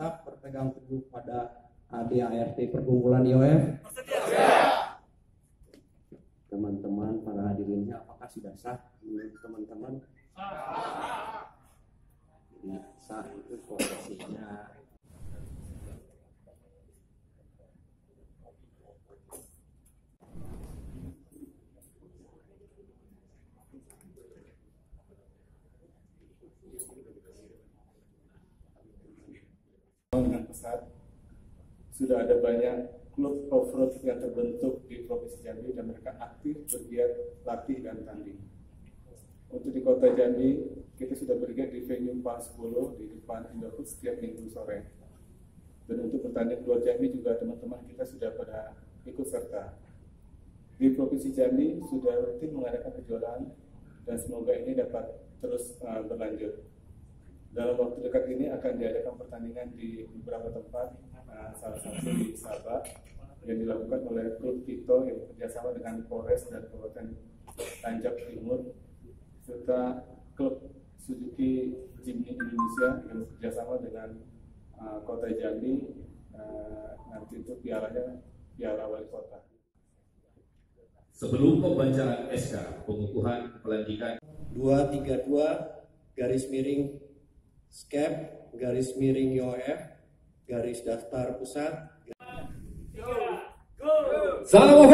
berpegang teguh pada ADART perkumpulan IOF? Teman-teman para hadirinnya apakah sudah sah menurut teman-teman? Jadi sah itu posisinya dengan pesat sudah ada banyak klub off-road yang terbentuk di Provinsi Jambi dan mereka aktif bergiat latih dan tanding. Untuk di kota Jambi, kita sudah bergiat di venue Pas 10 di depan Indofood setiap minggu sore. Dan untuk pertandingan luar Jambi juga teman-teman kita sudah pada ikut serta. Di Provinsi Jambi sudah rutin mengadakan kejuaraan dan semoga ini dapat terus uh, berlanjut dalam waktu dekat ini akan diadakan pertandingan di beberapa tempat, uh, salah satu di Sabah yang dilakukan oleh klub Tito yang bekerjasama dengan Polres dan Kabupaten Tanjak Timur serta klub Suzuki Jimny Indonesia yang bekerjasama dengan uh, Kota Jambi uh, nanti itu pialanya piala wali kota. Sebelum pembacaan SK pengukuhan pelantikan 232 garis miring skep garis miring IOF garis daftar pusat. Salam